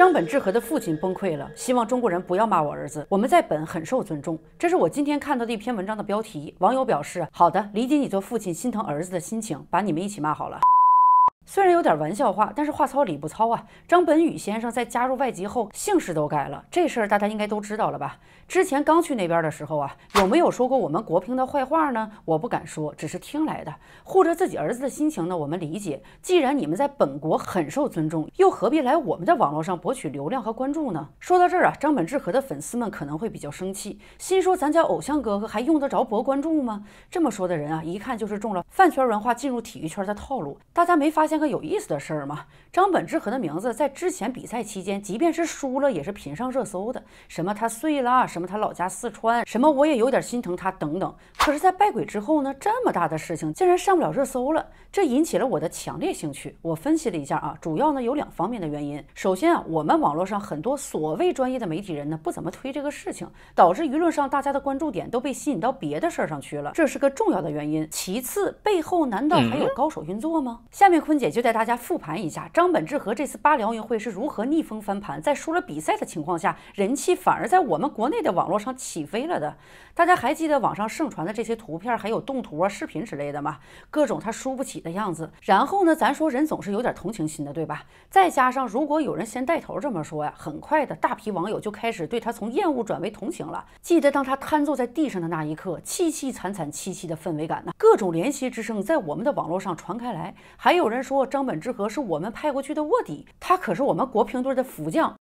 张本智和的父亲崩溃了，希望中国人不要骂我儿子，我们在本很受尊重。这是我今天看到的一篇文章的标题。网友表示：好的，理解你做父亲心疼儿子的心情，把你们一起骂好了。虽然有点玩笑话，但是话糙理不糙啊。张本宇先生在加入外籍后，姓氏都改了，这事儿大家应该都知道了吧？之前刚去那边的时候啊，有没有说过我们国乒的坏话呢？我不敢说，只是听来的。护着自己儿子的心情呢，我们理解。既然你们在本国很受尊重，又何必来我们的网络上博取流量和关注呢？说到这儿啊，张本智和的粉丝们可能会比较生气，心说咱家偶像哥哥还用得着博关注吗？这么说的人啊，一看就是中了饭圈文化进入体育圈的套路。大家没发现个有意思的事儿吗？张本智和的名字在之前比赛期间，即便是输了，也是频上热搜的。什么他碎了，什么他老家四川，什么我也有点心疼他等等。可是，在败鬼之后呢，这么大的事情竟然上不了热搜了，这引起了我的强烈兴趣。我分析了一下啊，主要呢有两方面的原因。首先啊，我们网络上很多所谓专业的媒体人呢，不怎么推这个事情，导致舆论上大家的关注点都被吸引到别的事儿上去了，这是个重要的原因。其次，背后难道还有高手运作吗？下面坤姐就带大家复盘一下。张本智和这次巴黎奥运会是如何逆风翻盘，在输了比赛的情况下，人气反而在我们国内的网络上起飞了的。大家还记得网上盛传的这些图片，还有动图啊、视频之类的吗？各种他输不起的样子。然后呢，咱说人总是有点同情心的，对吧？再加上如果有人先带头这么说呀，很快的大批网友就开始对他从厌恶转为同情了。记得当他瘫坐在地上的那一刻，凄凄惨惨戚戚的氛围感呢，各种怜惜之声在我们的网络上传开来。还有人说张本智和是我们派。过去的卧底，他可是我们国乒队的副将。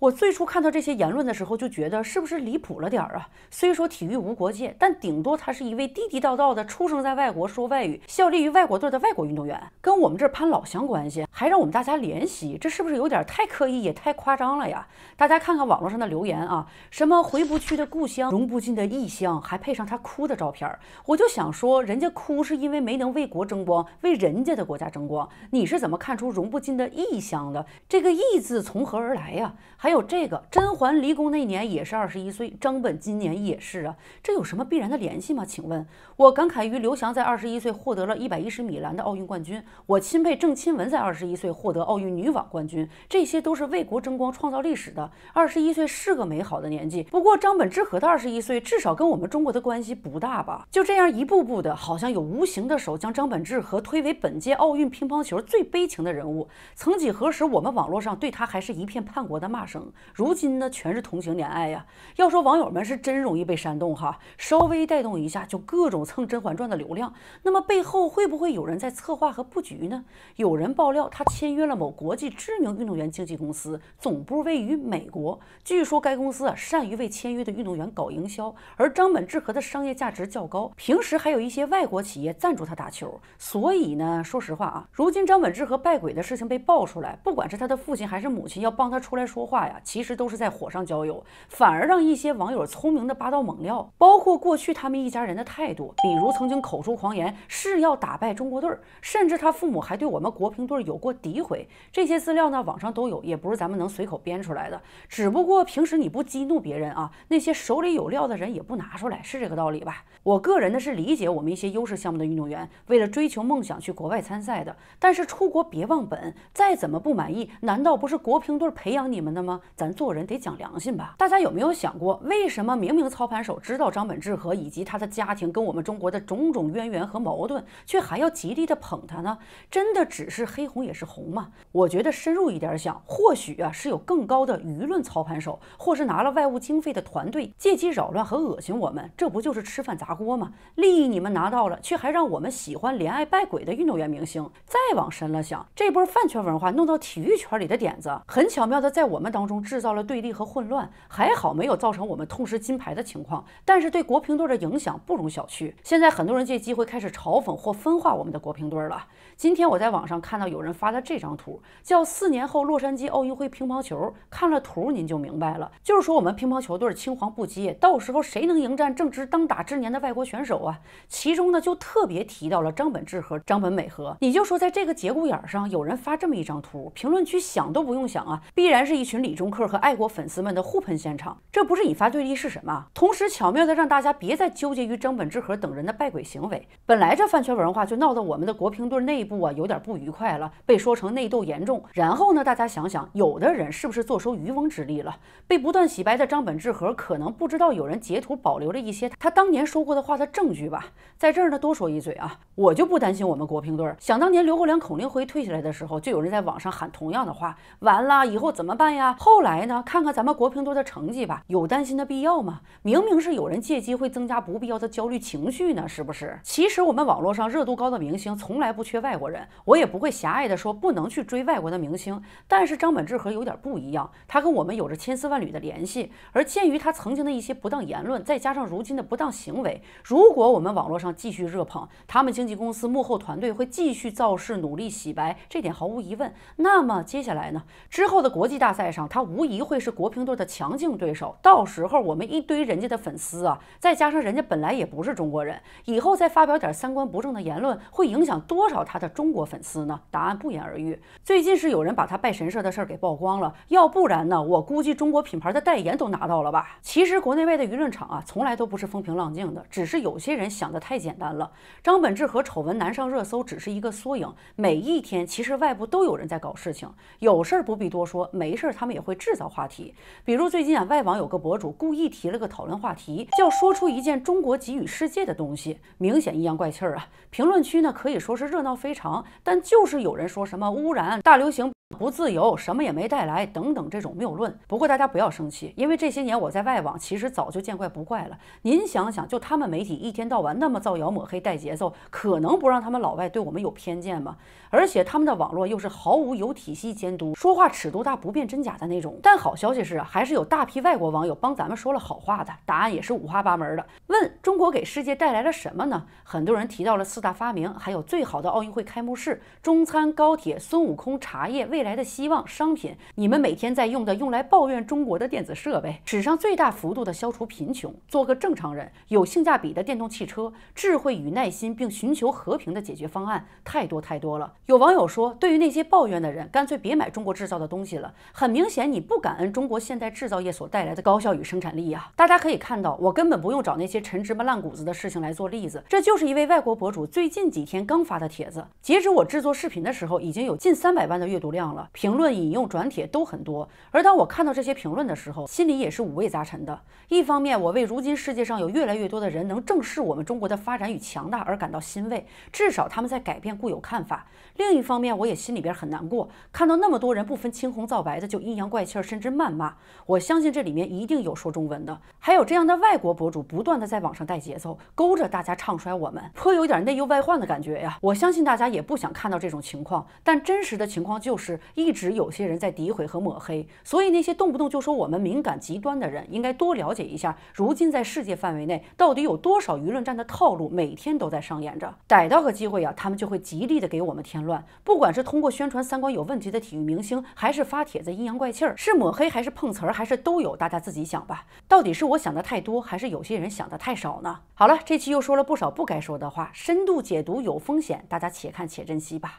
我最初看到这些言论的时候，就觉得是不是离谱了点儿啊？虽说体育无国界，但顶多他是一位地地道道的出生在外国、说外语、效力于外国队的外国运动员，跟我们这儿攀老乡关系，还让我们大家怜惜，这是不是有点太刻意，也太夸张了呀？大家看看网络上的留言啊，什么回不去的故乡、融不进的异乡，还配上他哭的照片，我就想说，人家哭是因为没能为国争光，为人家的国家争光，你是怎么看出融不进的异乡的？这个异字从何而来呀？还。还有这个甄嬛离宫那年也是二十一岁，张本今年也是啊，这有什么必然的联系吗？请问，我感慨于刘翔在二十一岁获得了一百一十米栏的奥运冠军，我钦佩郑钦文在二十一岁获得奥运女网冠军，这些都是为国争光、创造历史的。二十一岁是个美好的年纪，不过张本智和的二十一岁至少跟我们中国的关系不大吧？就这样一步步的，好像有无形的手将张本智和推为本届奥运乒乓球最悲情的人物。曾几何时，我们网络上对他还是一片叛国的骂声。如今呢，全是同情恋爱呀。要说网友们是真容易被煽动哈，稍微带动一下就各种蹭《甄嬛传》的流量。那么背后会不会有人在策划和布局呢？有人爆料他签约了某国际知名运动员经纪公司，总部位于美国。据说该公司啊善于为签约的运动员搞营销，而张本智和的商业价值较高，平时还有一些外国企业赞助他打球。所以呢，说实话啊，如今张本智和败鬼的事情被爆出来，不管是他的父亲还是母亲要帮他出来说话呀。其实都是在火上浇油，反而让一些网友聪明的扒到猛料，包括过去他们一家人的态度，比如曾经口出狂言是要打败中国队，甚至他父母还对我们国乒队有过诋毁。这些资料呢，网上都有，也不是咱们能随口编出来的。只不过平时你不激怒别人啊，那些手里有料的人也不拿出来，是这个道理吧？我个人呢是理解我们一些优势项目的运动员为了追求梦想去国外参赛的，但是出国别忘本，再怎么不满意，难道不是国乒队培养你们的吗？咱做人得讲良心吧？大家有没有想过，为什么明明操盘手知道张本智和以及他的家庭跟我们中国的种种渊源和矛盾，却还要极力的捧他呢？真的只是黑红也是红吗？我觉得深入一点想，或许啊是有更高的舆论操盘手，或是拿了外务经费的团队借机扰乱和恶心我们，这不就是吃饭砸锅吗？利益你们拿到了，却还让我们喜欢怜爱败鬼的运动员明星。再往深了想，这波饭圈文化弄到体育圈里的点子，很巧妙的在我们当。中制造了对立和混乱，还好没有造成我们痛失金牌的情况，但是对国乒队的影响不容小觑。现在很多人借机会开始嘲讽或分化我们的国乒队了。今天我在网上看到有人发的这张图，叫“四年后洛杉矶奥运会乒乓球”。看了图您就明白了，就是说我们乒乓球队青黄不接，到时候谁能迎战正值当打之年的外国选手啊？其中呢就特别提到了张本智和张本美和。你就说在这个节骨眼上，有人发这么一张图，评论区想都不用想啊，必然是一群理。中客和爱国粉丝们的互喷现场，这不是引发对立是什么？同时巧妙的让大家别再纠结于张本智和等人的败鬼行为。本来这饭圈文化就闹得我们的国乒队内部部啊有点不愉快了，被说成内斗严重。然后呢，大家想想，有的人是不是坐收渔翁之利了？被不断洗白的张本智和可能不知道有人截图保留了一些他当年说过的话的证据吧？在这儿呢，多说一嘴啊，我就不担心我们国乒队。想当年刘国梁、孔令辉退下来的时候，就有人在网上喊同样的话，完了以后怎么办呀？后来呢，看看咱们国乒队的成绩吧，有担心的必要吗？明明是有人借机会增加不必要的焦虑情绪呢，是不是？其实我们网络上热度高的明星从来不缺外国人，我也不会狭隘的说不能去追外国的明星。但是张本智和有点不一样，他跟我们有着千丝万缕的联系，而鉴于他曾经的一些不当言论，再加上如今的不当行为，如果我们网络上继续热捧他们经纪公司幕后团队会继续造势努力洗白，这点毫无疑问。那么接下来呢？之后的国际大赛上，他无疑会是国乒队的强劲对手。到时候我们一堆人家的粉丝啊，再加上人家本来也不是中国人，以后再发表点三观不正的言论，会影响多少他的中国粉丝呢？答案不言而喻。最近是有人把他拜神社的事儿给曝光了，要不然呢，我估计中国品牌的代言都拿到了吧。其实国内外的舆论场啊，从来都不是风平浪静的，只是有些人想的太简单了。张本智和丑闻难上热搜，只是一个缩影。每一天，其实外部都有人在搞事情，有事儿不必多说，没事儿他们也会制造话题。比如最近啊，外网有个博主故意提了个讨论话题，叫说出一件中国给予世界的东西，明显阴阳怪气儿啊。评论区呢可以说是热闹非，长但就是有人说什么污染、大流行。不自由，什么也没带来，等等这种谬论。不过大家不要生气，因为这些年我在外网其实早就见怪不怪了。您想想，就他们媒体一天到晚那么造谣抹黑带节奏，可能不让他们老外对我们有偏见吗？而且他们的网络又是毫无有体系监督，说话尺度大不辨真假的那种。但好消息是，还是有大批外国网友帮咱们说了好话的。答案也是五花八门的。问中国给世界带来了什么呢？很多人提到了四大发明，还有最好的奥运会开幕式、中餐、高铁、孙悟空、茶叶、未来的希望、商品，你们每天在用的用来抱怨中国的电子设备，史上最大幅度的消除贫穷，做个正常人，有性价比的电动汽车，智慧与耐心，并寻求和平的解决方案，太多太多了。有网友说，对于那些抱怨的人，干脆别买中国制造的东西了。很明显，你不感恩中国现代制造业所带来的高效与生产力呀。大家可以看到，我根本不用找那些陈芝麻烂谷子的事情来做例子，这就是一位外国博主最近几天刚发的帖子。截止我制作视频的时候，已经有近三百万的阅读量评论、引用、转帖都很多。而当我看到这些评论的时候，心里也是五味杂陈的。一方面，我为如今世界上有越来越多的人能正视我们中国的发展与强大而感到欣慰，至少他们在改变固有看法。另一方面，我也心里边很难过，看到那么多人不分青红皂白的就阴阳怪气儿，甚至谩骂。我相信这里面一定有说中文的，还有这样的外国博主不断的在网上带节奏，勾着大家唱衰我们，颇有点内忧外患的感觉呀。我相信大家也不想看到这种情况，但真实的情况就是一直有些人在诋毁和抹黑。所以那些动不动就说我们敏感极端的人，应该多了解一下，如今在世界范围内到底有多少舆论战的套路每天都在上演着。逮到个机会呀，他们就会极力的给我们添乱，不管是通过宣传三观有问题的体育明星，还是发帖子阴阳怪气儿，是抹黑还是碰瓷儿，还是都有，大家自己想吧。到底是我想的太多，还是有些人想的太少呢？好了，这期又说了不少不该说的话，深度解读有风险，大家且看且珍惜吧。